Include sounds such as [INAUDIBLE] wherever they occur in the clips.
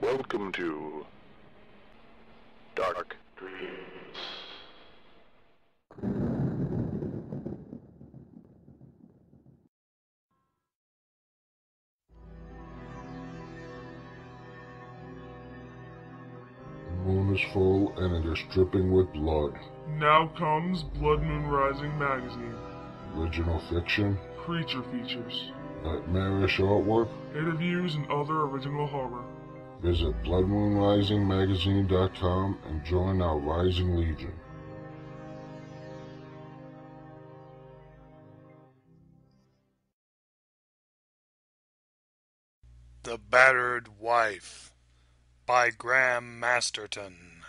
Welcome to Dark full and it is dripping with blood. Now comes Blood Moon Rising magazine. Original fiction, Creature features, nightmarish artwork. interviews, and other original horror. Visit bloodmoonrisingmagazine.com and join our rising legion. The Battered Wife by Graham Masterton.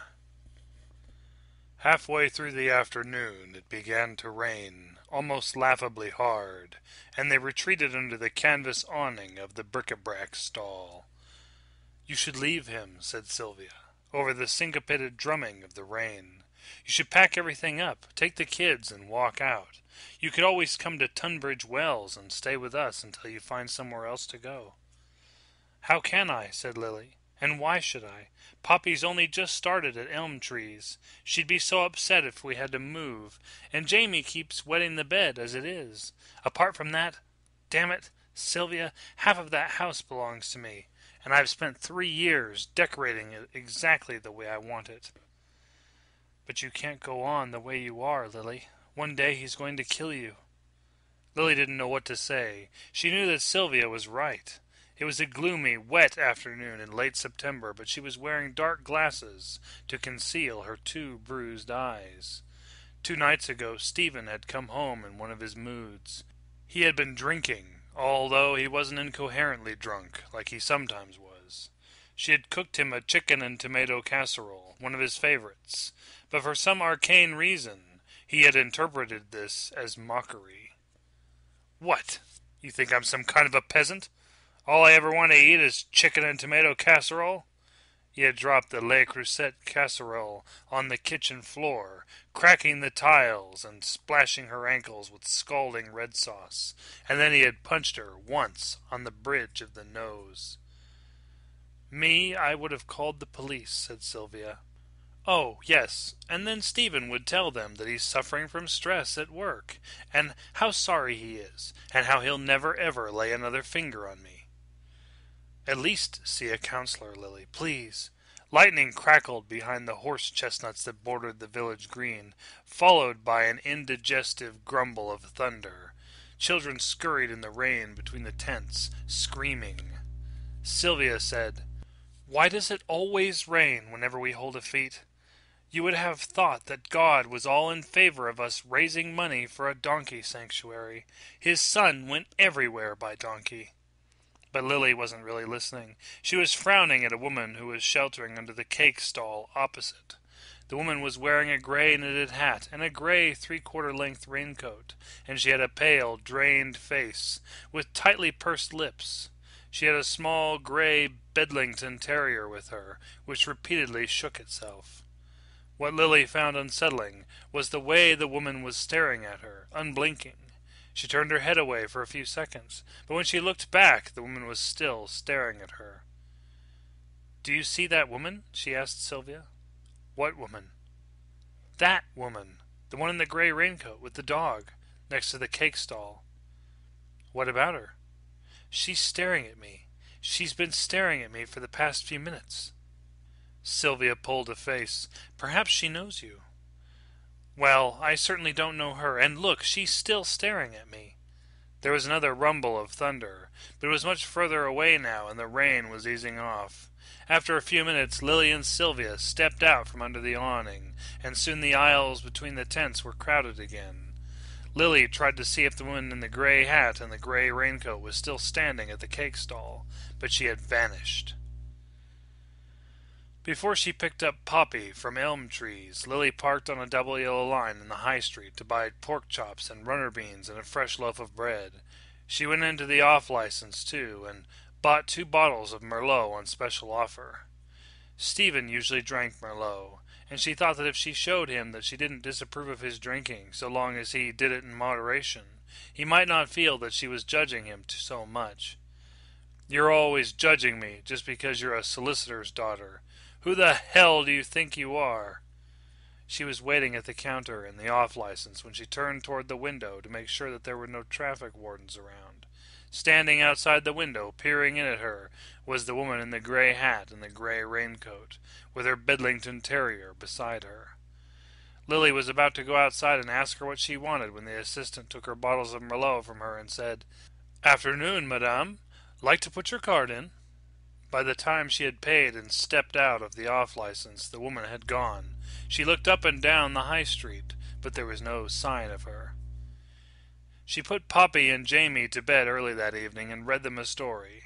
Halfway through the afternoon it began to rain, almost laughably hard, and they retreated under the canvas awning of the bric-a-brac stall. You should leave him, said Sylvia, over the syncopated drumming of the rain. You should pack everything up, take the kids, and walk out. You could always come to Tunbridge Wells and stay with us until you find somewhere else to go. How can I? said Lily. And why should I? Poppy's only just started at Elm Trees. She'd be so upset if we had to move. And Jamie keeps wetting the bed as it is. Apart from that, damn it, Sylvia, half of that house belongs to me, and I've spent three years decorating it exactly the way I want it. But you can't go on the way you are, Lily. One day he's going to kill you. Lily didn't know what to say. She knew that Sylvia was right. It was a gloomy, wet afternoon in late September, but she was wearing dark glasses to conceal her two bruised eyes. Two nights ago, Stephen had come home in one of his moods. He had been drinking, although he wasn't incoherently drunk, like he sometimes was. She had cooked him a chicken and tomato casserole, one of his favorites, but for some arcane reason he had interpreted this as mockery. What? You think I'm some kind of a peasant? All I ever want to eat is chicken and tomato casserole? He had dropped the Le Creuset casserole on the kitchen floor, cracking the tiles and splashing her ankles with scalding red sauce, and then he had punched her once on the bridge of the nose. Me, I would have called the police, said Sylvia. Oh, yes, and then Stephen would tell them that he's suffering from stress at work, and how sorry he is, and how he'll never ever lay another finger on me. At least see a counselor, Lily, please. Lightning crackled behind the horse chestnuts that bordered the village green, followed by an indigestive grumble of thunder. Children scurried in the rain between the tents, screaming. Sylvia said, Why does it always rain whenever we hold a fete? You would have thought that God was all in favor of us raising money for a donkey sanctuary. His son went everywhere by donkey. But Lily wasn't really listening. She was frowning at a woman who was sheltering under the cake stall opposite. The woman was wearing a gray knitted hat and a gray three quarter length raincoat, and she had a pale, drained face with tightly pursed lips. She had a small gray Bedlington terrier with her, which repeatedly shook itself. What Lily found unsettling was the way the woman was staring at her, unblinking. She turned her head away for a few seconds, but when she looked back, the woman was still staring at her. Do you see that woman? she asked Sylvia. What woman? That woman. The one in the gray raincoat with the dog, next to the cake stall. What about her? She's staring at me. She's been staring at me for the past few minutes. Sylvia pulled a face. Perhaps she knows you. Well, I certainly don't know her, and look, she's still staring at me. There was another rumble of thunder, but it was much further away now, and the rain was easing off. After a few minutes, Lily and Sylvia stepped out from under the awning, and soon the aisles between the tents were crowded again. Lily tried to see if the woman in the gray hat and the gray raincoat was still standing at the cake stall, but she had vanished. Before she picked up Poppy from elm trees, Lily parked on a double yellow line in the high street to buy pork chops and runner beans and a fresh loaf of bread. She went into the off license, too, and bought two bottles of Merlot on special offer. Stephen usually drank Merlot, and she thought that if she showed him that she didn't disapprove of his drinking so long as he did it in moderation, he might not feel that she was judging him so much. You're always judging me just because you're a solicitor's daughter. Who the hell do you think you are? She was waiting at the counter in the off license when she turned toward the window to make sure that there were no traffic wardens around. Standing outside the window, peering in at her, was the woman in the gray hat and the gray raincoat, with her Bedlington Terrier beside her. Lily was about to go outside and ask her what she wanted when the assistant took her bottles of Merlot from her and said, Afternoon, madame. Like to put your card in? By the time she had paid and stepped out of the off license, the woman had gone. She looked up and down the high street, but there was no sign of her. She put Poppy and Jamie to bed early that evening and read them a story.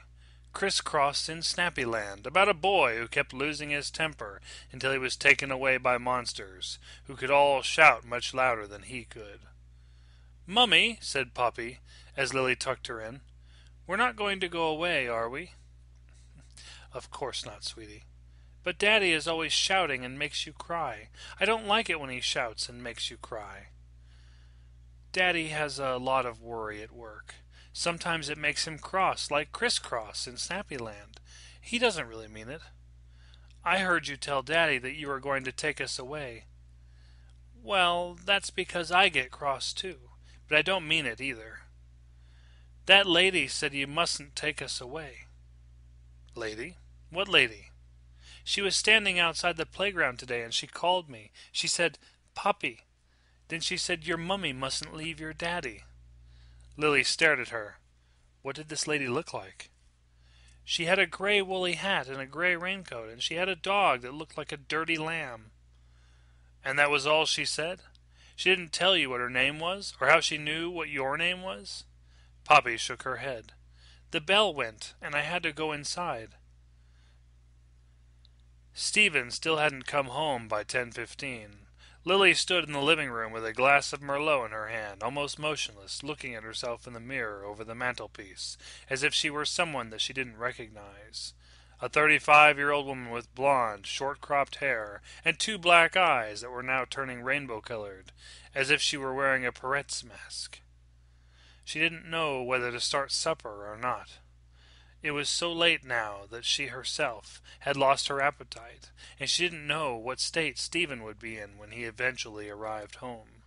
Crisscrossed in Snappyland, about a boy who kept losing his temper until he was taken away by monsters, who could all shout much louder than he could. Mummy, said Poppy, as Lily tucked her in, we're not going to go away, are we? Of course not, sweetie. But Daddy is always shouting and makes you cry. I don't like it when he shouts and makes you cry. Daddy has a lot of worry at work. Sometimes it makes him cross, like crisscross in Snappyland. He doesn't really mean it. I heard you tell Daddy that you were going to take us away. Well, that's because I get cross too, but I don't mean it either. That lady said you mustn't take us away. Lady? What lady? She was standing outside the playground today and she called me. She said, Poppy. Then she said, Your mummy mustn't leave your daddy. Lily stared at her. What did this lady look like? She had a gray woolly hat and a gray raincoat, and she had a dog that looked like a dirty lamb. And that was all she said? She didn't tell you what her name was, or how she knew what your name was? Poppy shook her head. The bell went, and I had to go inside. Stephen still hadn't come home by ten fifteen. Lily stood in the living room with a glass of Merlot in her hand, almost motionless, looking at herself in the mirror over the mantelpiece, as if she were someone that she didn't recognize. A thirty-five year old woman with blond, short cropped hair, and two black eyes that were now turning rainbow colored, as if she were wearing a Peretz mask. She didn't know whether to start supper or not. It was so late now that she herself had lost her appetite, and she didn't know what state Stephen would be in when he eventually arrived home.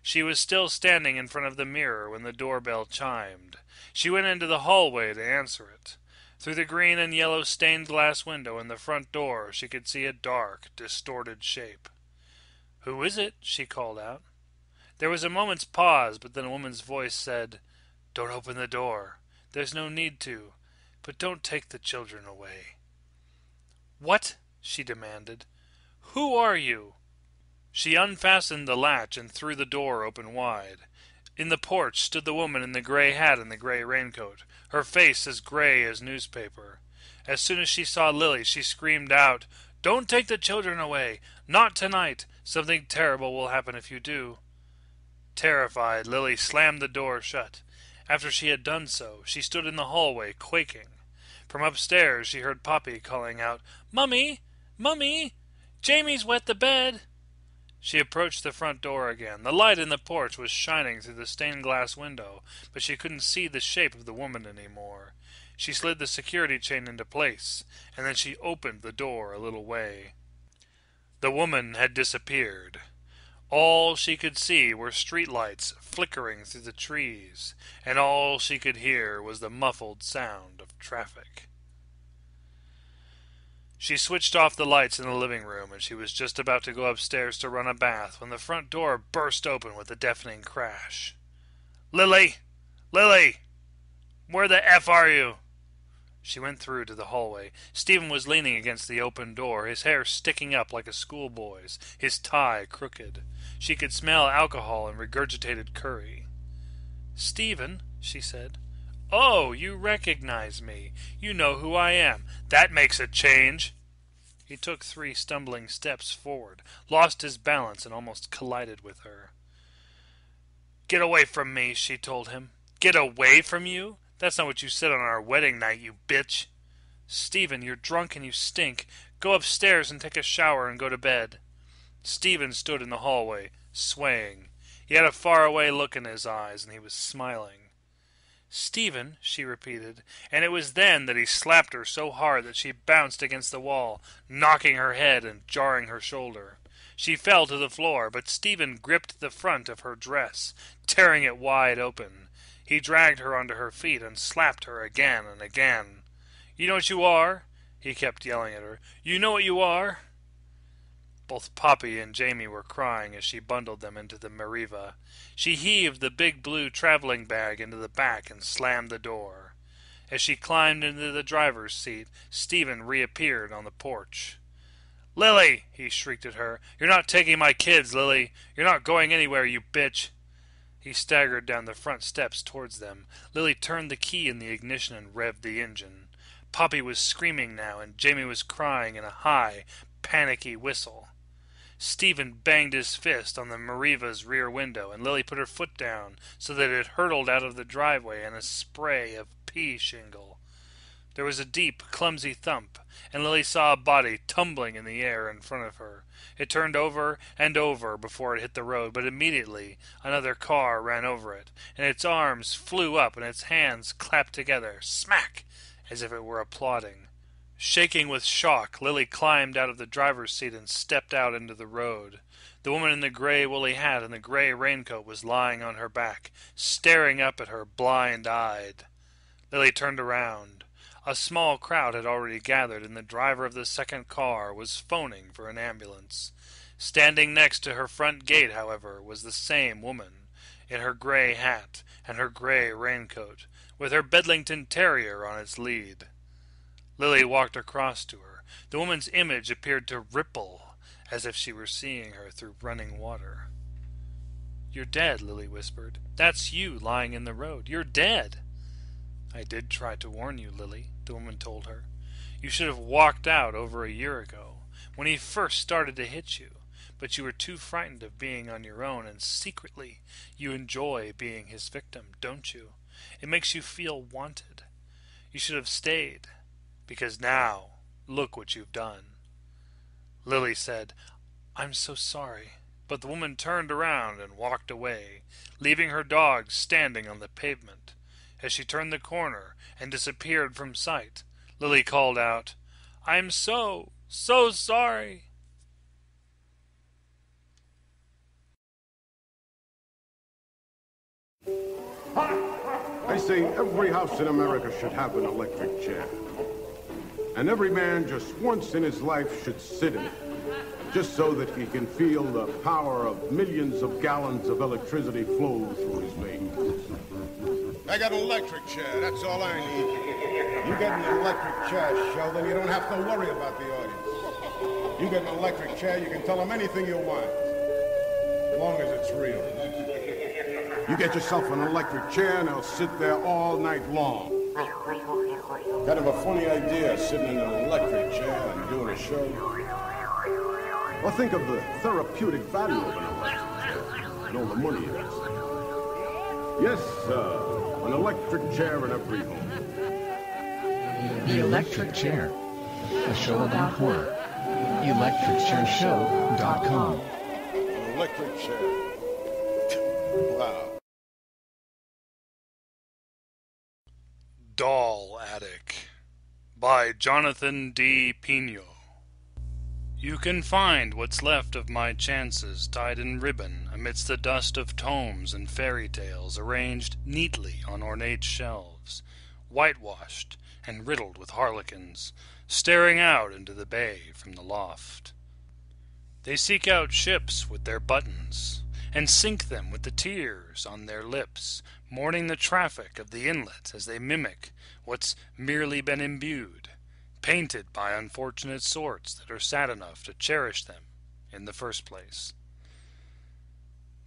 She was still standing in front of the mirror when the doorbell chimed. She went into the hallway to answer it. Through the green and yellow stained glass window in the front door she could see a dark, distorted shape. Who is it? she called out. There was a moment's pause, but then a woman's voice said, Don't open the door. There's no need to but don't take the children away. What? she demanded. Who are you? She unfastened the latch and threw the door open wide. In the porch stood the woman in the gray hat and the gray raincoat, her face as gray as newspaper. As soon as she saw Lily, she screamed out, Don't take the children away! Not tonight! Something terrible will happen if you do. Terrified, Lily slammed the door shut. After she had done so, she stood in the hallway, quaking. From upstairs she heard Poppy calling out, Mummy! Mummy! Jamie's wet the bed! She approached the front door again. The light in the porch was shining through the stained glass window, but she couldn't see the shape of the woman any more. She slid the security chain into place, and then she opened the door a little way. The woman had disappeared. All she could see were street lights flickering through the trees, and all she could hear was the muffled sound of traffic. She switched off the lights in the living room, and she was just about to go upstairs to run a bath when the front door burst open with a deafening crash. Lily! Lily! Where the F are you? She went through to the hallway. Stephen was leaning against the open door, his hair sticking up like a schoolboy's, his tie crooked. She could smell alcohol and regurgitated curry. Stephen, she said. Oh, you recognize me. You know who I am. That makes a change. He took three stumbling steps forward, lost his balance, and almost collided with her. Get away from me, she told him. Get away from you? That's not what you said on our wedding night, you bitch. Stephen, you're drunk and you stink. Go upstairs and take a shower and go to bed. Stephen stood in the hallway, swaying. He had a faraway look in his eyes, and he was smiling. Stephen, she repeated, and it was then that he slapped her so hard that she bounced against the wall, knocking her head and jarring her shoulder. She fell to the floor, but Stephen gripped the front of her dress, tearing it wide open. He dragged her onto her feet and slapped her again and again. You know what you are? He kept yelling at her. You know what you are? Both Poppy and Jamie were crying as she bundled them into the Mariva. She heaved the big blue traveling bag into the back and slammed the door. As she climbed into the driver's seat, Stephen reappeared on the porch. Lily! he shrieked at her. You're not taking my kids, Lily! You're not going anywhere, you bitch! He staggered down the front steps towards them. Lily turned the key in the ignition and revved the engine. Poppy was screaming now, and Jamie was crying in a high, panicky whistle. Stephen banged his fist on the Mariva's rear window, and Lily put her foot down so that it hurtled out of the driveway in a spray of pea shingle. There was a deep, clumsy thump, and Lily saw a body tumbling in the air in front of her. It turned over and over before it hit the road, but immediately another car ran over it, and its arms flew up and its hands clapped together, smack, as if it were applauding. Shaking with shock, Lily climbed out of the driver's seat and stepped out into the road. The woman in the gray woolly hat and the gray raincoat was lying on her back, staring up at her blind eyed. Lily turned around. A small crowd had already gathered, and the driver of the second car was phoning for an ambulance. Standing next to her front gate, however, was the same woman, in her gray hat and her gray raincoat, with her Bedlington Terrier on its lead. Lily walked across to her. The woman's image appeared to ripple, as if she were seeing her through running water. You're dead, Lily whispered. That's you lying in the road. You're dead. I did try to warn you, Lily, the woman told her. You should have walked out over a year ago, when he first started to hit you, but you were too frightened of being on your own, and secretly you enjoy being his victim, don't you? It makes you feel wanted. You should have stayed because now look what you've done. Lily said, I'm so sorry. But the woman turned around and walked away, leaving her dog standing on the pavement. As she turned the corner and disappeared from sight, Lily called out, I'm so, so sorry. I say every house in America should have an electric chair. And every man just once in his life should sit in it, just so that he can feel the power of millions of gallons of electricity flow through his veins. I got an electric chair, that's all I need. You get an electric chair, Sheldon, you don't have to worry about the audience. You get an electric chair, you can tell them anything you want, as long as it's real. You get yourself an electric chair and they'll sit there all night long. Kind of a funny idea, sitting in an electric chair and doing a show. Well, think of the therapeutic value of an electric chair and all the money it is. Yes, sir, an electric chair in every home. The Electric Chair, a show about horror. ElectricChairShow.com. Electric chair. wow. Doll Attic by Jonathan D. Pigno. You can find what's left of my chances tied in ribbon amidst the dust of tomes and fairy tales arranged neatly on ornate shelves, whitewashed and riddled with harlequins, staring out into the bay from the loft. They seek out ships with their buttons, and sink them with the tears on their lips, mourning the traffic of the inlet as they mimic what's merely been imbued, painted by unfortunate sorts that are sad enough to cherish them in the first place.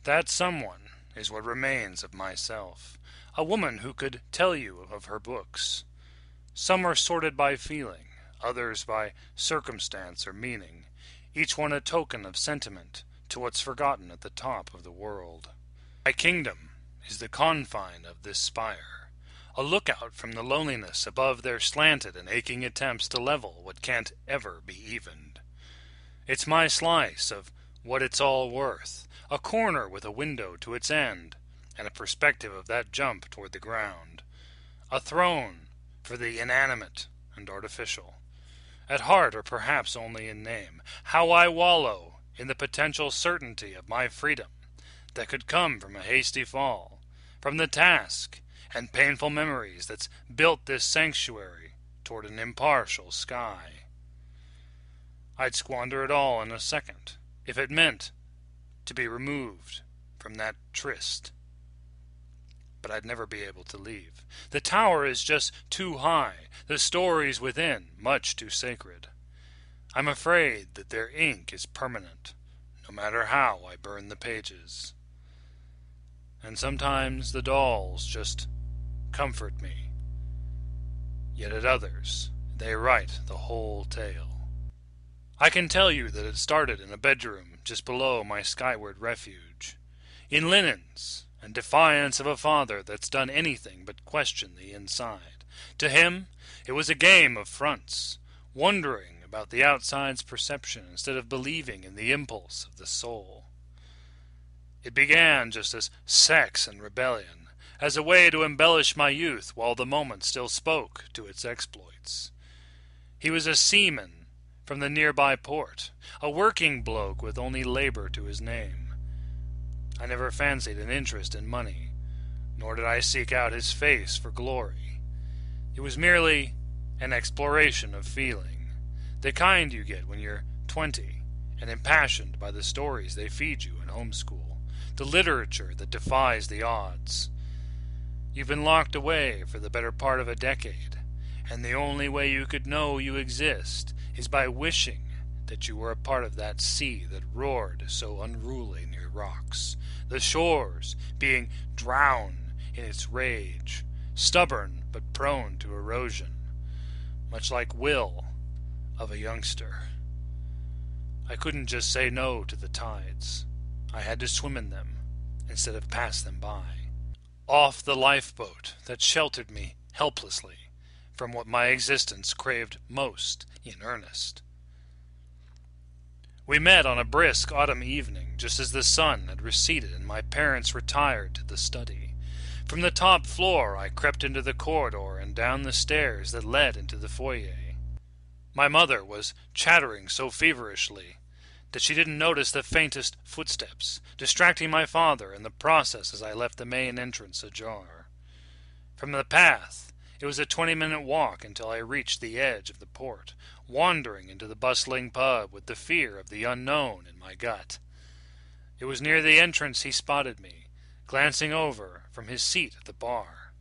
That someone is what remains of myself, a woman who could tell you of her books. Some are sorted by feeling, others by circumstance or meaning, each one a token of sentiment to what's forgotten at the top of the world. My kingdom is the confine of this spire, a lookout from the loneliness above their slanted and aching attempts to level what can't ever be evened. It's my slice of what it's all worth, a corner with a window to its end, and a perspective of that jump toward the ground. A throne for the inanimate and artificial. At heart, or perhaps only in name, how I wallow in the potential certainty of my freedom that could come from a hasty fall, from the task and painful memories that's built this sanctuary toward an impartial sky. I'd squander it all in a second if it meant to be removed from that tryst. But I'd never be able to leave. The tower is just too high, the stories within much too sacred. I'm afraid that their ink is permanent, no matter how I burn the pages. And sometimes the dolls just comfort me. Yet at others, they write the whole tale. I can tell you that it started in a bedroom just below my skyward refuge, in linens, and defiance of a father that's done anything but question the inside. To him, it was a game of fronts, wondering about the outside's perception instead of believing in the impulse of the soul. It began just as sex and rebellion, as a way to embellish my youth while the moment still spoke to its exploits. He was a seaman from the nearby port, a working bloke with only labor to his name. I never fancied an interest in money, nor did I seek out his face for glory. It was merely an exploration of feeling, the kind you get when you're twenty and impassioned by the stories they feed you in homeschool, the literature that defies the odds. You've been locked away for the better part of a decade, and the only way you could know you exist is by wishing that you were a part of that sea that roared so unruly near rocks, the shores being drowned in its rage, stubborn but prone to erosion, much like will of a youngster. I couldn't just say no to the tides. I had to swim in them instead of pass them by off the lifeboat that sheltered me helplessly from what my existence craved most in earnest. We met on a brisk autumn evening, just as the sun had receded and my parents retired to the study. From the top floor, I crept into the corridor and down the stairs that led into the foyer. My mother was chattering so feverishly that she didn't notice the faintest footsteps, distracting my father in the process as I left the main entrance ajar. From the path, it was a twenty minute walk until I reached the edge of the port, wandering into the bustling pub with the fear of the unknown in my gut. It was near the entrance he spotted me, glancing over from his seat at the bar.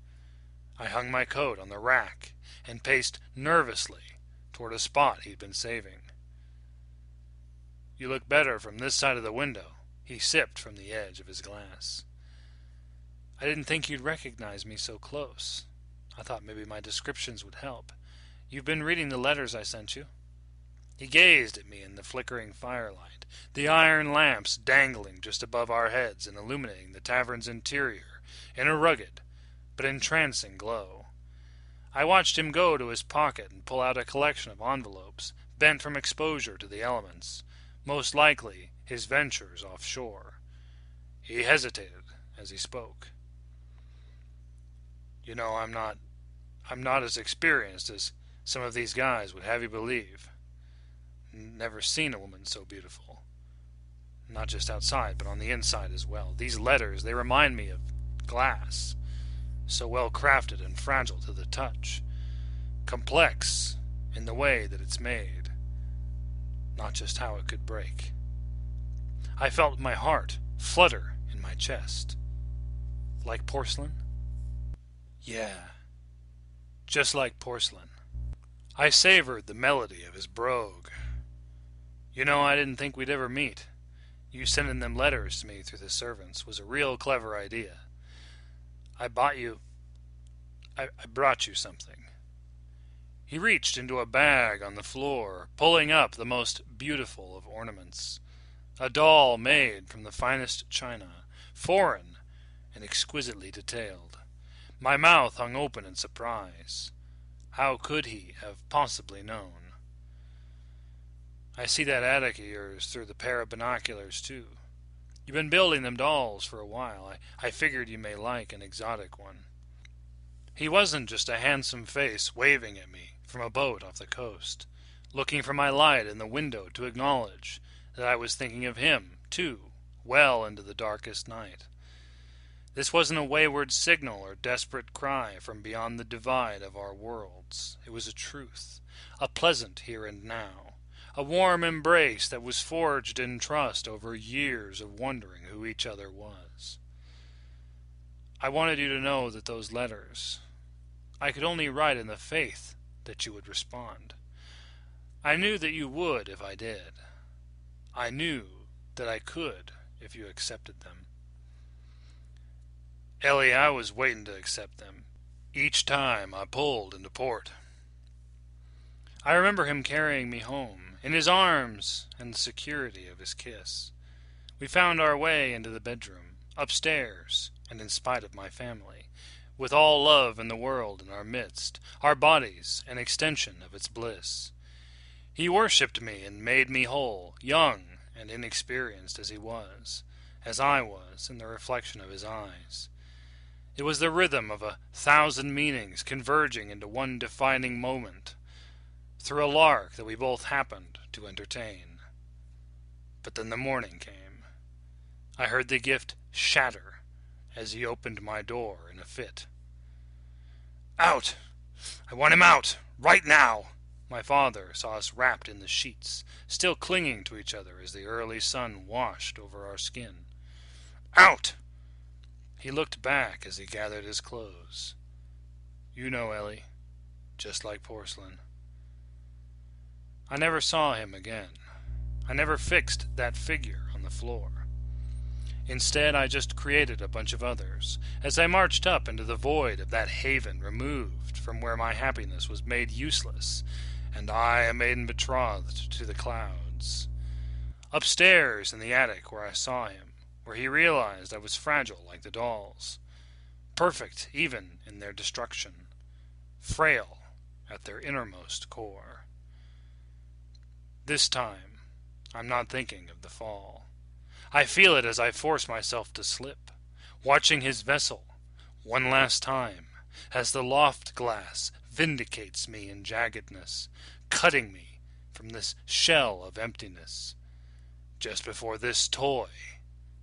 I hung my coat on the rack and paced nervously toward a spot he'd been saving. You look better from this side of the window. He sipped from the edge of his glass. I didn't think you'd recognize me so close. I thought maybe my descriptions would help. You've been reading the letters I sent you? He gazed at me in the flickering firelight, the iron lamps dangling just above our heads and illuminating the tavern's interior in a rugged but entrancing glow. I watched him go to his pocket and pull out a collection of envelopes, bent from exposure to the elements most likely his ventures offshore. He hesitated as he spoke. You know, I'm not I'm not as experienced as some of these guys would have you believe. Never seen a woman so beautiful. Not just outside, but on the inside as well. These letters, they remind me of glass. So well crafted and fragile to the touch. Complex in the way that it's made not just how it could break. I felt my heart flutter in my chest. Like porcelain? Yeah, just like porcelain. I savored the melody of his brogue. You know, I didn't think we'd ever meet. You sending them letters to me through the servants was a real clever idea. I bought you. I, I brought you something. He reached into a bag on the floor, pulling up the most beautiful of ornaments. A doll made from the finest china, foreign and exquisitely detailed. My mouth hung open in surprise. How could he have possibly known? I see that attic of yours through the pair of binoculars, too. You've been building them dolls for a while. I, I figured you may like an exotic one. He wasn't just a handsome face waving at me from a boat off the coast, looking for my light in the window to acknowledge that I was thinking of him, too, well into the darkest night. This wasn't a wayward signal or desperate cry from beyond the divide of our worlds. It was a truth, a pleasant here and now, a warm embrace that was forged in trust over years of wondering who each other was. I wanted you to know that those letters, I could only write in the faith that you would respond. I knew that you would if I did. I knew that I could if you accepted them. Ellie, I was waiting to accept them. Each time I pulled into port. I remember him carrying me home, in his arms and the security of his kiss. We found our way into the bedroom, upstairs, and in spite of my family, with all love in the world in our midst, our bodies an extension of its bliss. He worshipped me and made me whole, young and inexperienced as he was, as I was in the reflection of his eyes. It was the rhythm of a thousand meanings converging into one defining moment, through a lark that we both happened to entertain. But then the morning came. I heard the gift shatter as he opened my door in a fit. Out! I want him out! Right now! My father saw us wrapped in the sheets, still clinging to each other as the early sun washed over our skin. Out! He looked back as he gathered his clothes. You know, Ellie, just like porcelain. I never saw him again. I never fixed that figure on the floor. Instead, I just created a bunch of others, as I marched up into the void of that haven removed from where my happiness was made useless, and I a maiden betrothed to the clouds. Upstairs in the attic where I saw him, where he realized I was fragile like the dolls, perfect even in their destruction, frail at their innermost core. This time, I'm not thinking of the fall. I feel it as I force myself to slip, watching his vessel one last time as the loft glass vindicates me in jaggedness, cutting me from this shell of emptiness. Just before this toy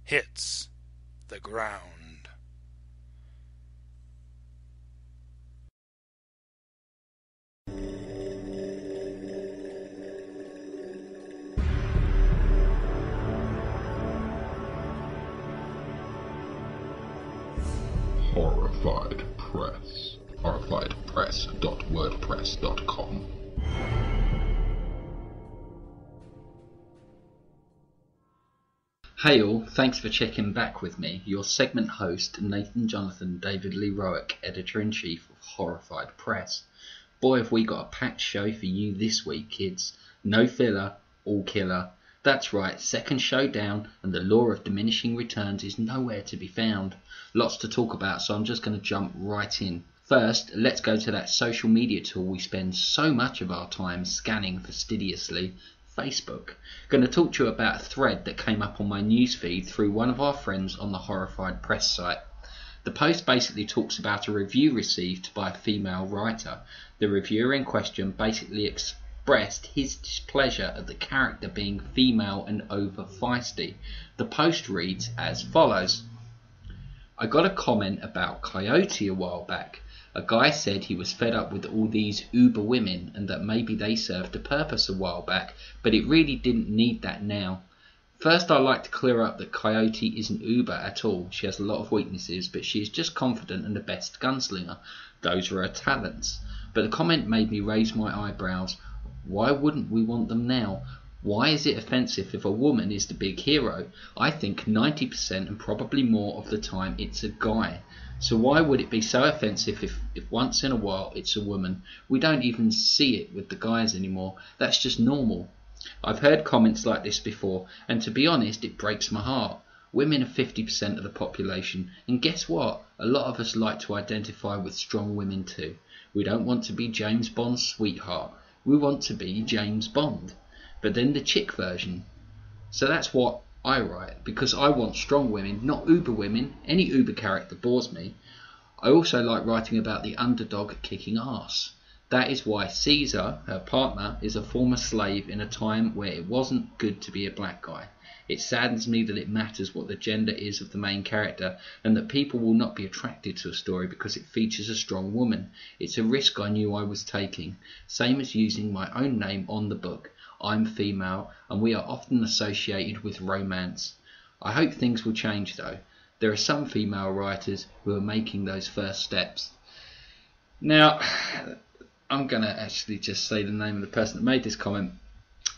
hits the ground. Horrified Press. Horrifiedpress.wordpress.com. Hey all, thanks for checking back with me. Your segment host, Nathan Jonathan David Lee Rowark, Editor in Chief of Horrified Press. Boy, have we got a packed show for you this week, kids. No filler, all killer. That's right, second showdown, and the law of diminishing returns is nowhere to be found. Lots to talk about, so I'm just going to jump right in. First, let's go to that social media tool we spend so much of our time scanning fastidiously Facebook. Going to talk to you about a thread that came up on my newsfeed through one of our friends on the Horrified Press site. The post basically talks about a review received by a female writer. The reviewer in question basically expressed his displeasure at the character being female and over feisty. The post reads as follows I got a comment about Coyote a while back. A guy said he was fed up with all these Uber women and that maybe they served a purpose a while back, but it really didn't need that now. First, I'd like to clear up that Coyote isn't Uber at all. She has a lot of weaknesses, but she is just confident and the best gunslinger. Those are her talents. But the comment made me raise my eyebrows. Why wouldn't we want them now? Why is it offensive if a woman is the big hero? I think 90% and probably more of the time it's a guy. So why would it be so offensive if, if once in a while it's a woman? We don't even see it with the guys anymore. That's just normal. I've heard comments like this before, and to be honest, it breaks my heart. Women are 50% of the population, and guess what? A lot of us like to identify with strong women too. We don't want to be James Bond's sweetheart, we want to be James Bond, but then the chick version. So that's what I write, because I want strong women, not uber women. Any uber character bores me. I also like writing about the underdog kicking ass. That is why Caesar, her partner, is a former slave in a time where it wasn't good to be a black guy. It saddens me that it matters what the gender is of the main character and that people will not be attracted to a story because it features a strong woman. It's a risk I knew I was taking, same as using my own name on the book. I'm female and we are often associated with romance. I hope things will change though. There are some female writers who are making those first steps. Now, [SIGHS] I'm going to actually just say the name of the person that made this comment.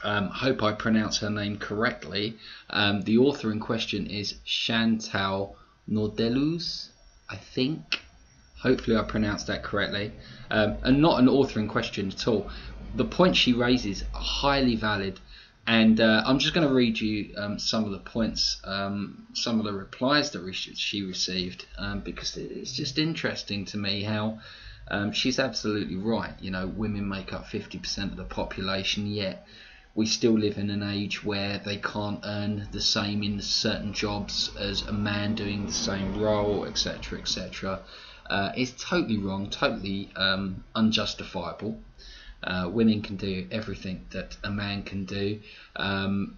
Um, hope I pronounce her name correctly. Um, the author in question is Chantal Noordeloos, I think. Hopefully, I pronounced that correctly. Um, and not an author in question at all. The points she raises are highly valid. And uh, I'm just going to read you um, some of the points, um, some of the replies that she received, um, because it's just interesting to me how she's absolutely right. You know, women make up 50% of the population, yet we still live in an age where they can't earn the same in certain jobs as a man doing the same role, etc., etc. Uh, it's totally wrong, totally um, unjustifiable. Uh, women can do everything that a man can do. Um,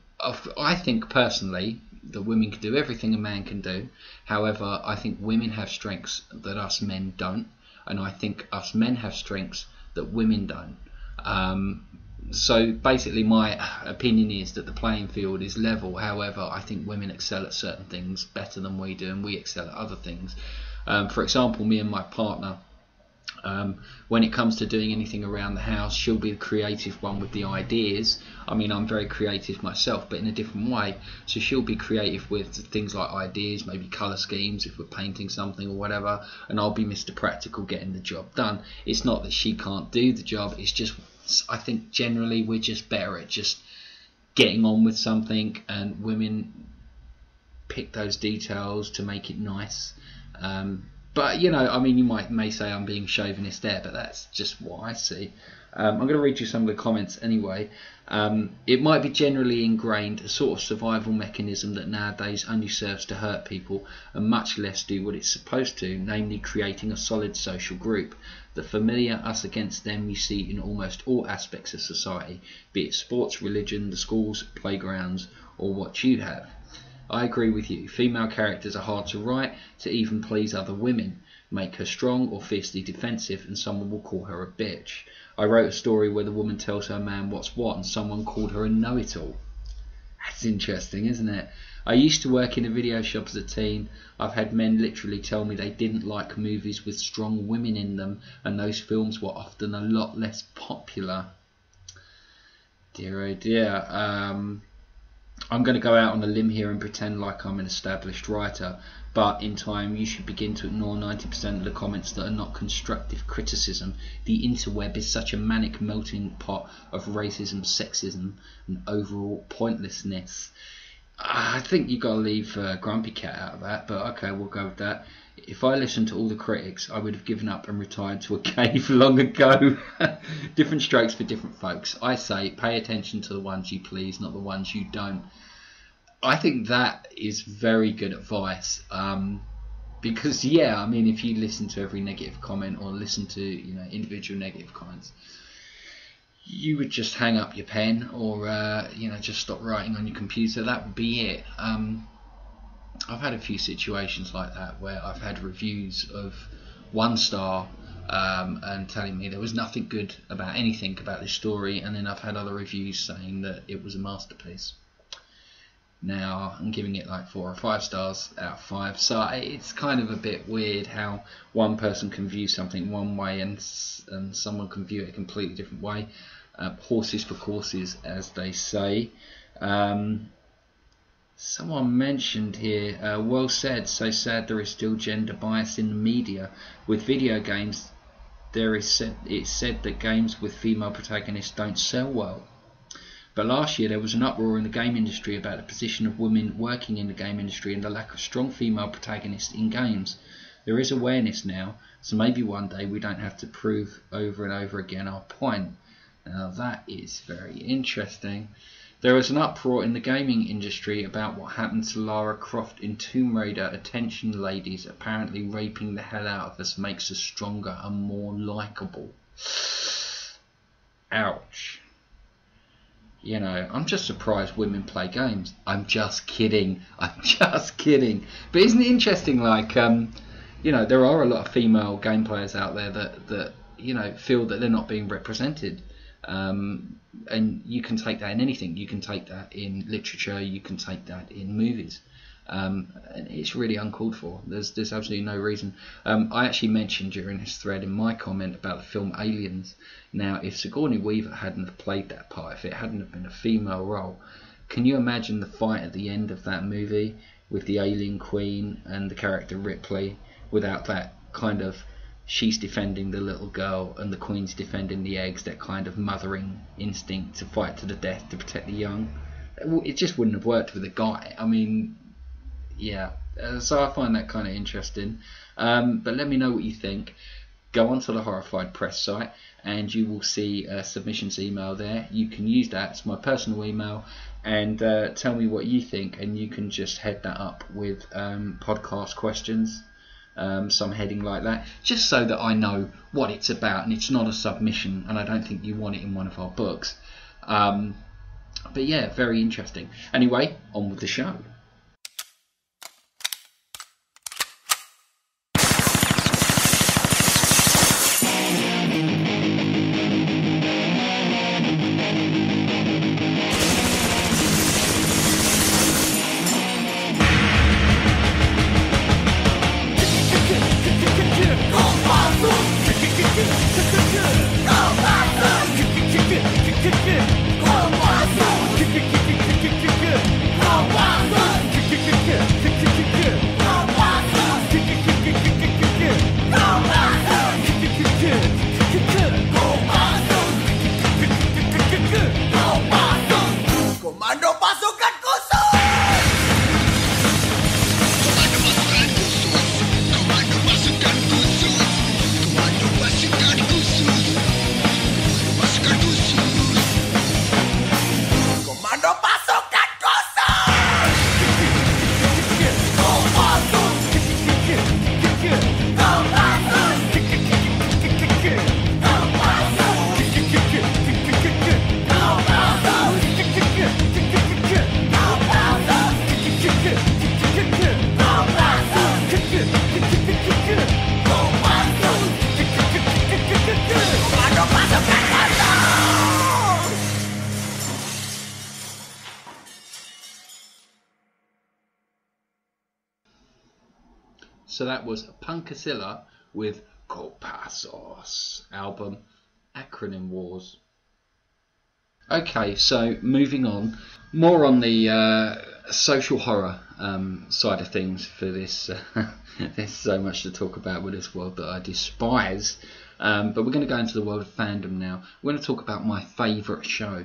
I think personally that women can do everything a man can do. However, I think women have strengths that us men don't, and I think us men have strengths that women don't. Um, so basically, my opinion is that the playing field is level. However, I think women excel at certain things better than we do, and we excel at other things. Um, for example, me and my partner. Um, when it comes to doing anything around the house, she'll be the creative one with the ideas. I mean, I'm very creative myself, but in a different way. So she'll be creative with things like ideas, maybe colour schemes if we're painting something or whatever, and I'll be Mr. Practical getting the job done. It's not that she can't do the job, it's just I think generally we're just better at just getting on with something, and women pick those details to make it nice. Um, but you know, I mean, you might may say I'm being chauvinist there, but that's just what I see. Um, I'm going to read you some of the comments anyway. Um, it might be generally ingrained, a sort of survival mechanism that nowadays only serves to hurt people and much less do what it's supposed to, namely creating a solid social group. The familiar us against them you see in almost all aspects of society, be it sports, religion, the schools, playgrounds, or what you have. I agree with you. Female characters are hard to write to even please other women. Make her strong or fiercely defensive, and someone will call her a bitch. I wrote a story where the woman tells her man what's what, and someone called her a know it all. That's interesting, isn't it? I used to work in a video shop as a teen. I've had men literally tell me they didn't like movies with strong women in them, and those films were often a lot less popular. Dear oh dear. Um, I'm going to go out on a limb here and pretend like I'm an established writer, but in time you should begin to ignore 90% of the comments that are not constructive criticism. The interweb is such a manic melting pot of racism, sexism, and overall pointlessness. I think you got to leave uh, Grumpy Cat out of that, but okay, we'll go with that. If I listened to all the critics, I would have given up and retired to a [LAUGHS] cave long ago. [LAUGHS] different strokes for different folks. I say pay attention to the ones you please, not the ones you don't. I think that is very good advice. Um, because yeah, I mean, if you listen to every negative comment or listen to you know individual negative comments, you would just hang up your pen or uh, you know just stop writing on your computer. That would be it. Um, I've had a few situations like that where I've had reviews of one star um, and telling me there was nothing good about anything about this story, and then I've had other reviews saying that it was a masterpiece. Now I'm giving it like four or five stars out of five, so it's kind of a bit weird how one person can view something one way and and someone can view it a completely different way. Uh, horses for courses, as they say. Um, someone mentioned here, uh, well said, so sad there is still gender bias in the media. With video games, there is said, it's said that games with female protagonists don't sell well. But last year there was an uproar in the game industry about the position of women working in the game industry and the lack of strong female protagonists in games. There is awareness now, so maybe one day we don't have to prove over and over again our point. Now that is very interesting. There was an uproar in the gaming industry about what happened to Lara Croft in Tomb Raider. Attention, ladies, apparently raping the hell out of us makes us stronger and more likable. Ouch. You know, I'm just surprised women play games. I'm just kidding. [LAUGHS] I'm just kidding. But isn't it interesting? Like, um, you know, there are a lot of female game players out there that that you know feel that they're not being represented. Um, and you can take that in anything. You can take that in literature. You can take that in movies. Um, it's really uncalled for. There's there's absolutely no reason. Um, I actually mentioned during this thread in my comment about the film Aliens. Now, if Sigourney Weaver hadn't have played that part, if it hadn't have been a female role, can you imagine the fight at the end of that movie with the alien queen and the character Ripley without that kind of she's defending the little girl and the queen's defending the eggs, that kind of mothering instinct to fight to the death to protect the young. It just wouldn't have worked with a guy. I mean, yeah. Uh, so I find that kind of interesting. Um, but let me know what you think. Go onto the Horrified Press site and you will see a submissions email there. You can use that. It's my personal email. And uh, tell me what you think, and you can just head that up with um, podcast questions um, some heading like that, just so that I know what it's about and it's not a submission, and I don't think you want it in one of our books. Um, but yeah, very interesting. Anyway, on with the show. So that was Punkazilla with Kopassos album Acronym Wars. Okay, so moving on, more on the uh, social horror um, side of things for this. Uh, [LAUGHS] there's so much to talk about with this world that I despise. Um, but we're going to go into the world of fandom now. We're going to talk about my favourite show.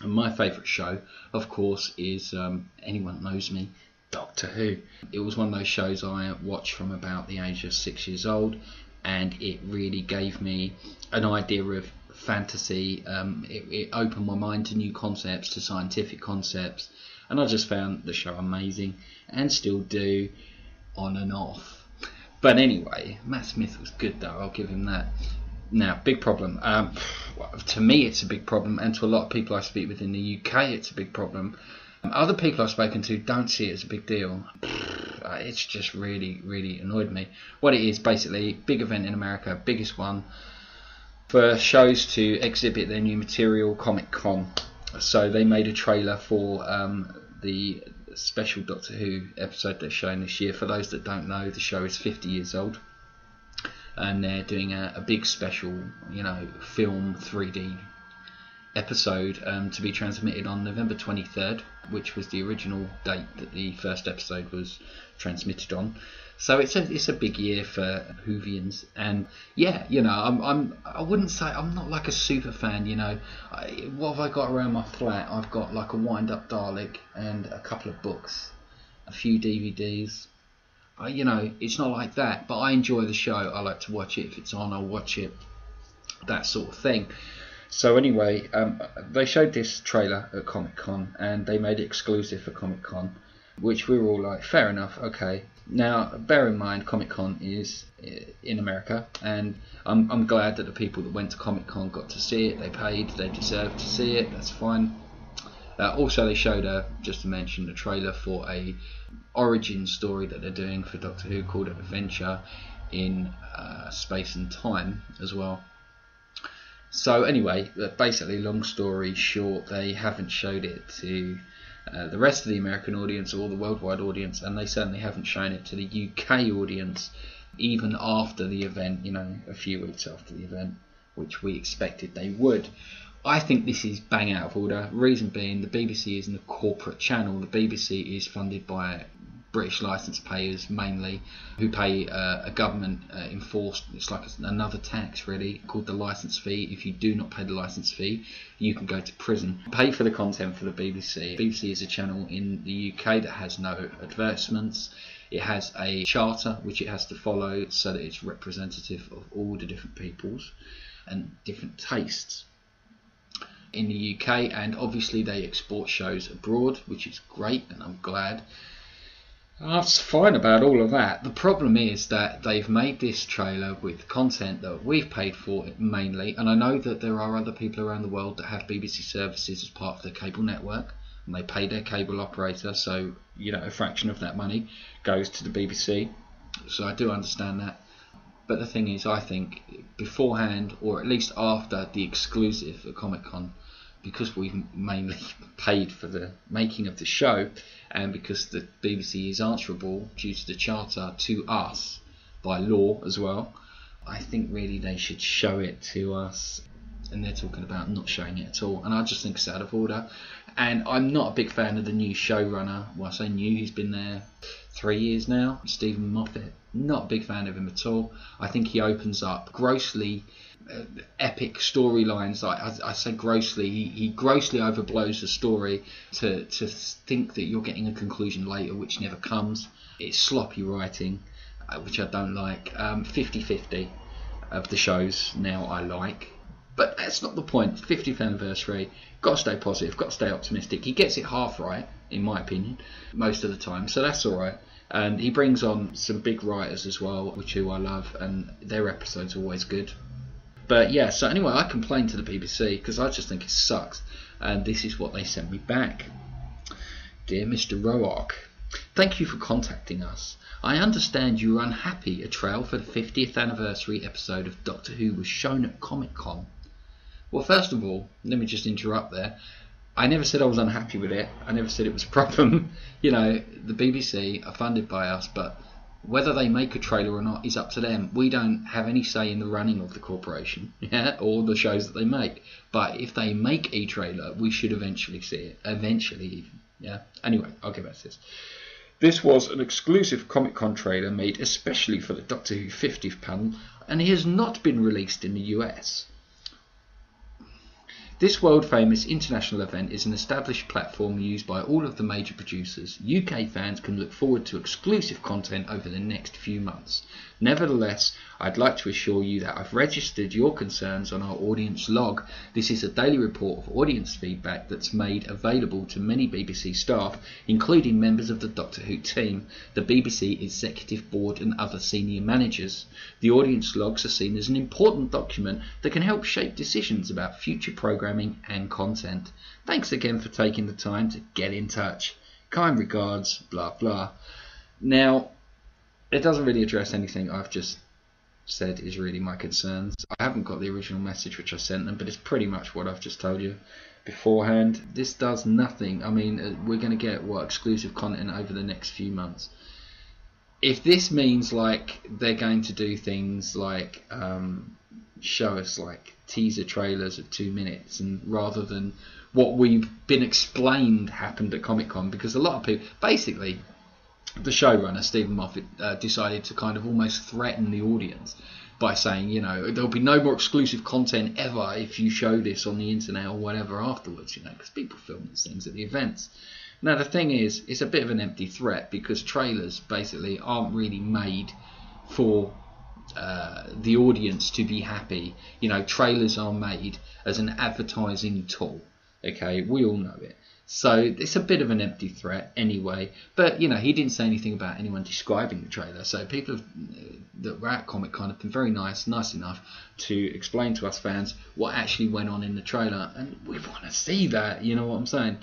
And my favourite show, of course, is um, anyone knows me, Doctor Who. It was one of those shows I watched from about the age of six years old, and it really gave me an idea of fantasy. Um, it, it, opened my mind to new concepts, to scientific concepts, and I just found the show amazing, and still do, on and off. But anyway, Matt Smith was good though. I'll give him that. Now, big problem. Um, to me, it's a big problem, and to a lot of people I speak with in the UK, it's a big problem. Other people I've spoken to don't see it as a big deal. It's just really, really annoyed me. What it is, basically, big event in America, biggest one for shows to exhibit their new material, Comic Con. So they made a trailer for um, the special Doctor Who episode they're showing this year. For those that don't know, the show is 50 years old. And they're doing a, a big special, you know, film 3D episode um, to be transmitted on November 23rd, which was the original date that the first episode was transmitted on. So it's a it's a big year for Whovians, and yeah, you know, I'm I'm I wouldn't say I'm not like a super fan. You know, I, what have I got around my flat? I've got like a wind up Dalek and a couple of books, a few DVDs. I, you know, it's not like that, but I enjoy the show. I like to watch it if it's on. I'll watch it, that sort of thing. So anyway, um, they showed this trailer at Comic Con, and they made it exclusive for Comic Con, which we were all like, fair enough, okay. Now, bear in mind, Comic Con is uh, in America, and I'm, I'm glad that the people that went to Comic Con got to see it. They paid, they deserved to see it. That's fine. Uh, also, they showed a just to mention a trailer for a origin story that they're doing for Doctor Who called Adventure in uh, Space and Time as well. So anyway, uh, basically, long story short, they haven't showed it to uh, the rest of the American audience or the worldwide audience, and they certainly haven't shown it to the UK audience, even after the event. You know, a few weeks after the event, which we expected they would. I think this is bang out of order. Reason being, the BBC isn't a corporate channel. The BBC is funded by British license payers mainly, who pay uh, a government uh, enforced. It's like another tax really called the license fee. If you do not pay the license fee, you can go to prison. Pay for the content for the BBC. BBC is a channel in the UK that has no advertisements. It has a charter which it has to follow so that it's representative of all the different peoples and different tastes in the UK, and obviously they export shows abroad, which is great, and I'm glad. That's fine about all of that. The problem is that they've made this trailer with content that we've paid for mainly, and I know that there are other people around the world that have BBC services as part of their cable network, and they pay their cable operator, so you know a fraction of that money goes to the BBC. So I do understand that. But the thing is, I think beforehand, or at least after the exclusive at Comic Con, because we've mainly [LAUGHS] paid for the making of the show, and because the BBC is answerable due to the charter to us by law as well, I think really they should show it to us. And they're talking about not showing it at all, and I just think it's out of order. And I'm not a big fan of the new showrunner. Well, I say new, he's been there three years now. Steven Moffat. Not a big fan of him at all. I think he opens up grossly epic storylines. Like I, I say, grossly, he, he grossly overblows the story to to think that you're getting a conclusion later, which never comes. It's sloppy writing, uh, which I don't like. Um, 50-50 of the shows now I like. But that's not the point. 50th anniversary. Got to stay positive. Got to stay optimistic. He gets it half right, in my opinion, most of the time. So that's all right. And he brings on some big writers as well, which who I love, and their episodes are always good. But yeah, so anyway, I complained to the BBC because I just think it sucks, and this is what they sent me back. Dear Mr. Rowark, thank you for contacting us. I understand you are unhappy a trail for the 50th anniversary episode of Doctor Who was shown at Comic Con. Well, first of all, let me just interrupt there. I never said I was unhappy with it. I never said it was a problem. [LAUGHS] you know, the BBC are funded by us, but whether they make a trailer or not is up to them. We don't have any say in the running of the corporation, [LAUGHS] yeah, or the shows that they make. But if they make a trailer, we should eventually see it. Eventually, even. Yeah. Anyway, I'll get back to this. This was an exclusive Comic Con trailer made especially for the Doctor Who 50th panel, and it has not been released in the US. This world famous international event is an established platform used by all of the major producers. UK fans can look forward to exclusive content over the next few months. Nevertheless, I'd like to assure you that I've registered your concerns on our audience log. This is a daily report of audience feedback that's made available to many BBC staff, including members of the Doctor Who team, the BBC Executive Board, and other senior managers. The audience logs are seen as an important document that can help shape decisions about future programming and content. Thanks again for taking the time to get in touch. Kind regards, blah blah. Now, it doesn't really address anything I've just said is really my concerns. I haven't got the original message which I sent them, but it's pretty much what I've just told you beforehand. This does nothing. I mean, uh, we're going to get what exclusive content over the next few months. If this means like they're going to do things like um, show us like teaser trailers of two minutes, and rather than what we've been explained happened at Comic Con, because a lot of people, basically, the showrunner Steven Moffat uh, decided to kind of almost threaten the audience by saying, you know, there'll be no more exclusive content ever if you show this on the internet or whatever afterwards, you know, because people film these things at the events. Now the thing is, it's a bit of an empty threat because trailers basically aren't really made for uh, the audience to be happy. You know, trailers are made as an advertising tool. Okay, we all know it. So it's a bit of an empty threat anyway. But you know, he didn't say anything about anyone describing the trailer. So people have, that were at Comic Con have been very nice, nice enough to explain to us fans what actually went on in the trailer, and we want to see that. You know what I'm saying?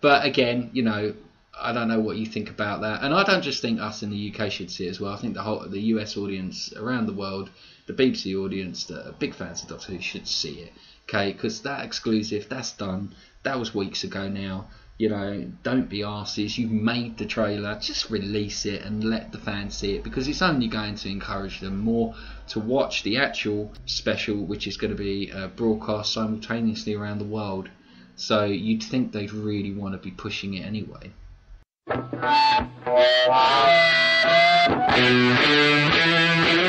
But again, you know, I don't know what you think about that, and I don't just think us in the UK should see it as well. I think the whole the US audience around the world, the BBC audience that are big fans of Doctor Who should see it. Okay, because that exclusive, that's done. That was weeks ago now. You know, don't be arses. You've made the trailer. Just release it and let the fans see it because it's only going to encourage them more to watch the actual special, which is going to be uh, broadcast simultaneously around the world. So you'd think they'd really want to be pushing it anyway. Thank you.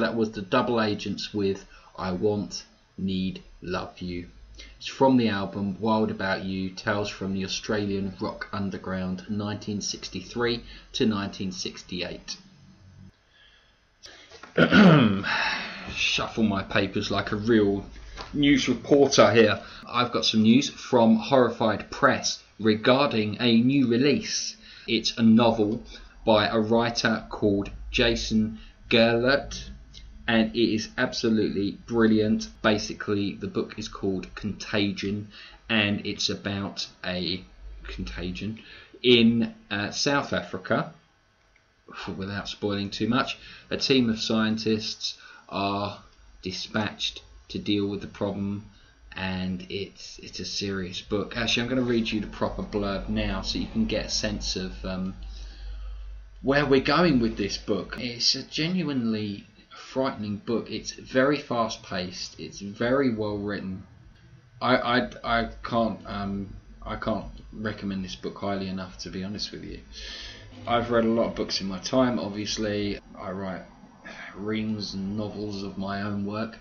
That was the Double Agents with I Want, Need, Love You. It's from the album Wild About You Tales from the Australian Rock Underground 1963 to 1968. [CLEARS THROAT] Shuffle my papers like a real news reporter here. I've got some news from Horrified Press regarding a new release. It's a novel by a writer called Jason Gehlert, and it is absolutely brilliant. Basically, the book is called Contagion, and it's about a contagion in uh, South Africa. Without spoiling too much, a team of scientists are dispatched to deal with the problem, and it's it's a serious book. Actually, I'm going to read you the proper blurb now, so you can get a sense of um, where we're going with this book. It's a genuinely frightening book. It's very fast paced. It's very well written. I I, I can't um, I can't recommend this book highly enough to be honest with you. I've read a lot of books in my time. Obviously, I write reams and novels of my own work,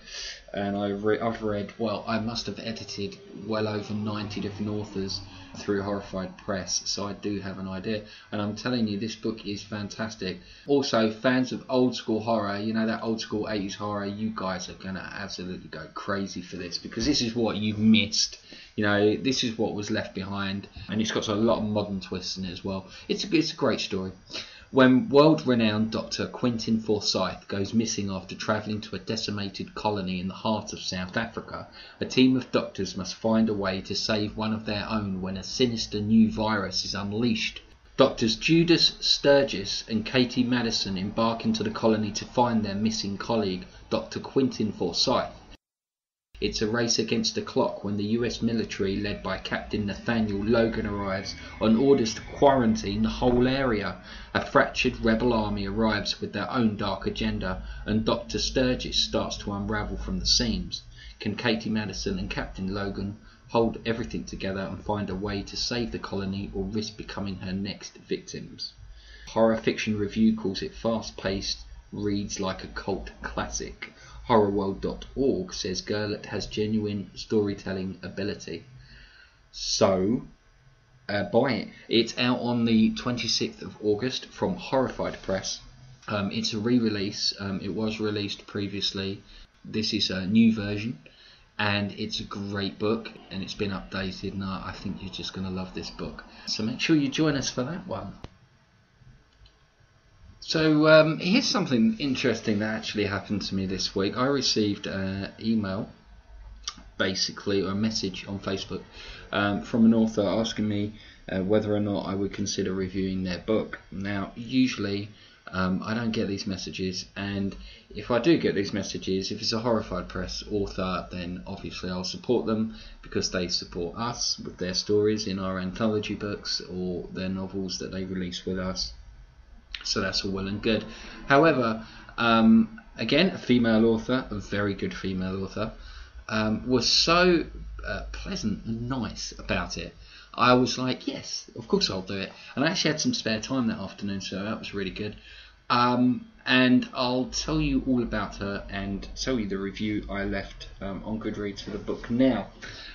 and I've, re- I've read, well, I must have edited well over 90 different authors through Horrified Press, so I do have an idea. And I'm telling you, this book is fantastic. Also, fans of old school horror, you know, that old school 80s horror, you guys are going to absolutely go crazy for this because this is what you've missed. You know, this is what was left behind, and it's got a lot of modern twists in it as well. It's a, it's a great story. When world renowned Dr. Quentin Forsyth goes missing after travelling to a decimated colony in the heart of South Africa, a team of doctors must find a way to save one of their own when a sinister new virus is unleashed. Doctors Judas Sturgis and Katie Madison embark into the colony to find their missing colleague, Dr. Quentin Forsyth. It's a race against the clock when the US military, led by Captain Nathaniel Logan, arrives on orders to quarantine the whole area. A fractured rebel army arrives with their own dark agenda, and Dr. Sturgis starts to unravel from the seams. Can Katie Madison and Captain Logan hold everything together and find a way to save the colony or risk becoming her next victims? Horror Fiction Review calls it fast paced, reads like a cult classic horrorworld.org says Gehlert has genuine storytelling ability. So, uh, buy it. It's out on the 26th of August from Horrified Press. Um, it's a re release, um, it was released previously. This is a new version, and it's a great book, and it's been updated, and I think you're just going to love this book. So, make sure you join us for that one. So um, here's something interesting that actually happened to me this week. I received an email, basically, or a message on Facebook um, from an author asking me uh, whether or not I would consider reviewing their book. Now, usually um, I don't get these messages, and if I do get these messages, if it's a horrified press author, then obviously I'll support them because they support us with their stories in our anthology books or their novels that they release with us. So that's all well and good. However, um, again, a female author, a very good female author, um, was so uh, pleasant and nice about it. I was like, yes, of course I'll do it. And I actually had some spare time that afternoon, so that was really good. Um, and I'll tell you all about her and tell you the review I left um, on Goodreads for the book now.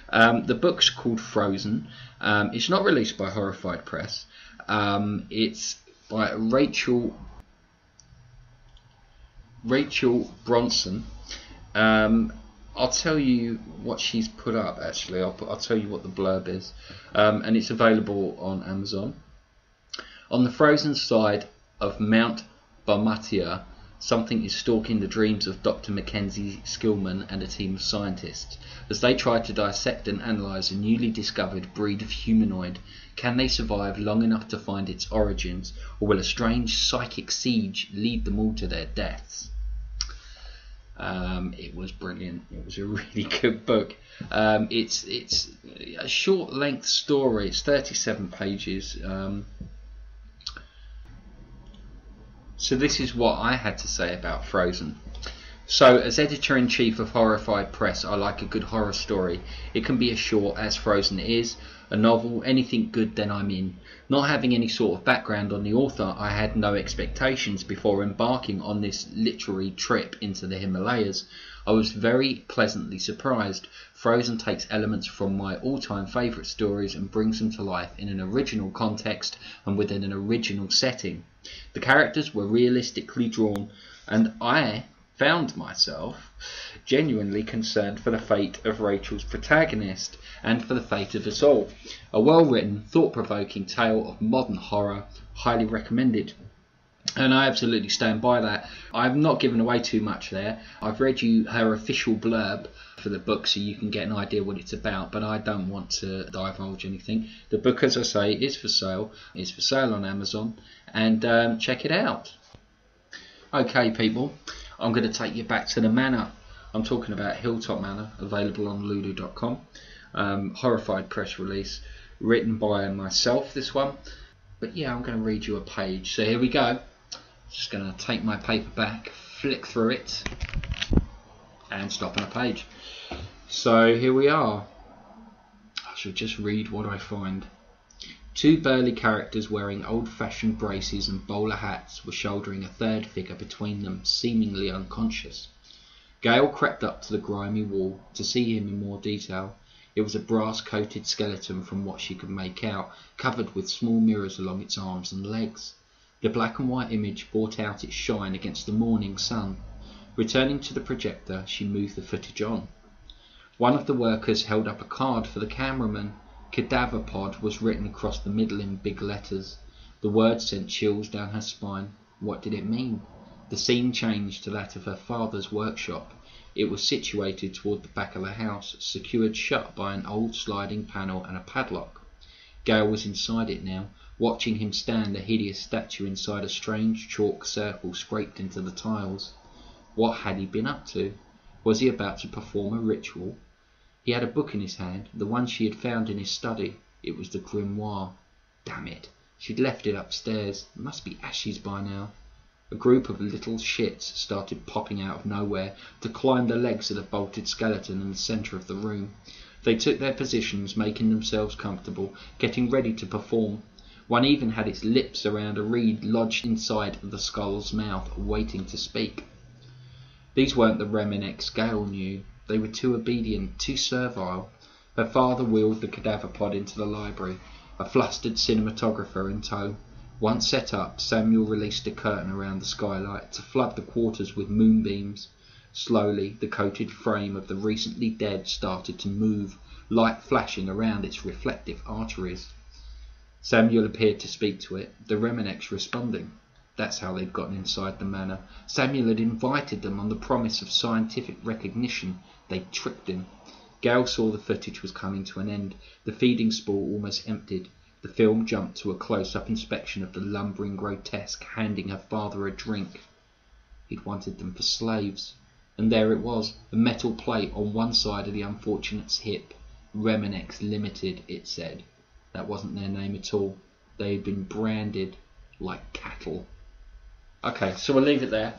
Um, the book's called Frozen. Um, it's not released by Horrified Press. Um, it's by Rachel Rachel Bronson. Um, I'll tell you what she's put up. Actually, I'll put, I'll tell you what the blurb is, um, and it's available on Amazon. On the frozen side of Mount Barmatia, something is stalking the dreams of Dr. Mackenzie Skillman and a team of scientists. As they try to dissect and analyze a newly discovered breed of humanoid, can they survive long enough to find its origins, or will a strange psychic siege lead them all to their deaths? Um, it was brilliant. It was a [LAUGHS] really good book. Um, it's it's a short length story. It's 37 pages. Um, so this is what I had to say about Frozen. So, as editor in chief of Horrified Press, I like a good horror story. It can be as short as Frozen is, a novel, anything good, then I'm in. Not having any sort of background on the author, I had no expectations before embarking on this literary trip into the Himalayas. I was very pleasantly surprised. Frozen takes elements from my all time favourite stories and brings them to life in an original context and within an original setting. The characters were realistically drawn, and I found myself genuinely concerned for the fate of Rachel's protagonist and for the fate of us all. A well written, thought provoking tale of modern horror, highly recommended. And I absolutely stand by that. I've not given away too much there. I've read you her official blurb for the book so you can get an idea what it's about, but I don't want to divulge anything. The book, as I say, is for sale. It's for sale on Amazon, and um, check it out. Okay, people, I'm going to take you back to the manor. I'm talking about Hilltop Manor, available on Lulu.com. Um, horrified press release, written by myself, this one. But yeah, I'm going to read you a page. So here we go. Just going to take my paper back, flick through it, and stop on a page. So here we are. I shall just read what I find. Two burly characters wearing old fashioned braces and bowler hats were shouldering a third figure between them, seemingly unconscious. Gale crept up to the grimy wall to see him in more detail. It was a brass coated skeleton from what she could make out, covered with small mirrors along its arms and legs. The black and white image brought out its shine against the morning sun. Returning to the projector, she moved the footage on. One of the workers held up a card for the cameraman. Cadaver Pod was written across the middle in big letters. The words sent chills down her spine. What did it mean? The scene changed to that of her father's workshop. It was situated toward the back of the house, secured shut by an old sliding panel and a padlock. Gale was inside it now, watching him stand a hideous statue inside a strange chalk circle scraped into the tiles. What had he been up to? Was he about to perform a ritual? He had a book in his hand, the one she had found in his study. It was the grimoire. Damn it! She'd left it upstairs. It must be ashes by now. A group of little shits started popping out of nowhere to climb the legs of the bolted skeleton in the centre of the room. They took their positions, making themselves comfortable, getting ready to perform. One even had its lips around a reed lodged inside the skull's mouth, waiting to speak. These weren't the Remeneks Gale knew. They were too obedient, too servile. Her father wheeled the cadaver pod into the library, a flustered cinematographer in tow. Once set up, Samuel released a curtain around the skylight to flood the quarters with moonbeams. Slowly, the coated frame of the recently dead started to move, light flashing around its reflective arteries. Samuel appeared to speak to it, the Remeneks responding. That's how they'd gotten inside the manor. Samuel had invited them on the promise of scientific recognition. They'd tricked him. Gale saw the footage was coming to an end. The feeding spool almost emptied. The film jumped to a close-up inspection of the lumbering grotesque handing her father a drink. He'd wanted them for slaves. And there it was, a metal plate on one side of the unfortunate's hip. Remeneks Limited, it said. That wasn't their name at all. They had been branded like cattle. Okay, so we'll leave it there.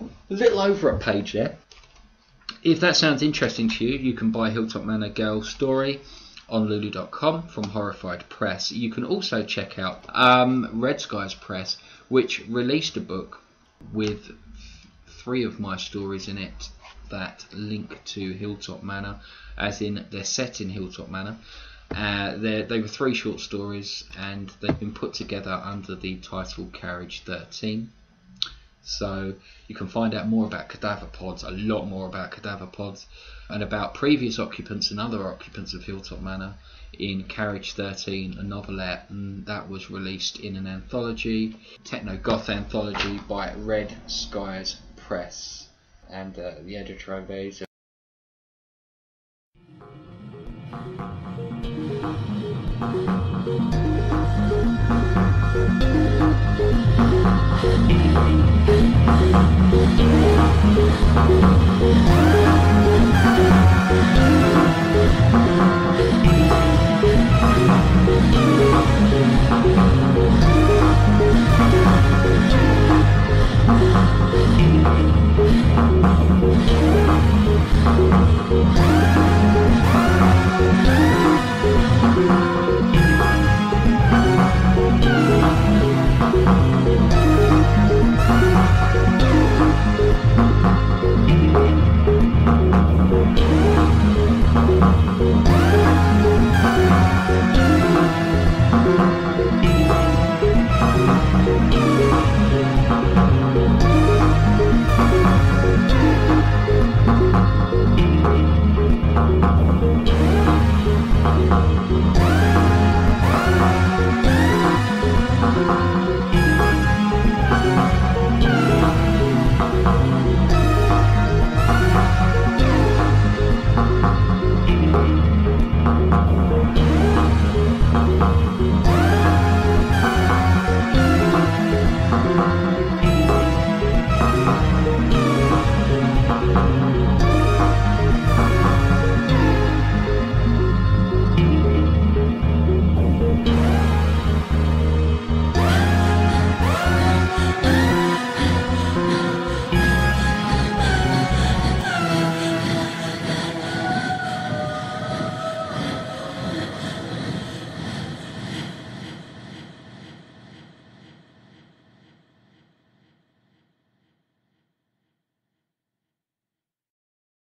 A little over a page there. If that sounds interesting to you, you can buy Hilltop Manor Girl Story on Lulu.com from Horrified Press. You can also check out um, Red Skies Press, which released a book with three of my stories in it that link to Hilltop Manor, as in they're set in Hilltop Manor. Uh, they were three short stories and they've been put together under the title Carriage 13. So you can find out more about cadaver pods, a lot more about cadaver pods, and about previous occupants and other occupants of Hilltop Manor in Carriage 13, a novelette, and that was released in an anthology, techno goth anthology by Red Skies Press. And uh, the editor of it is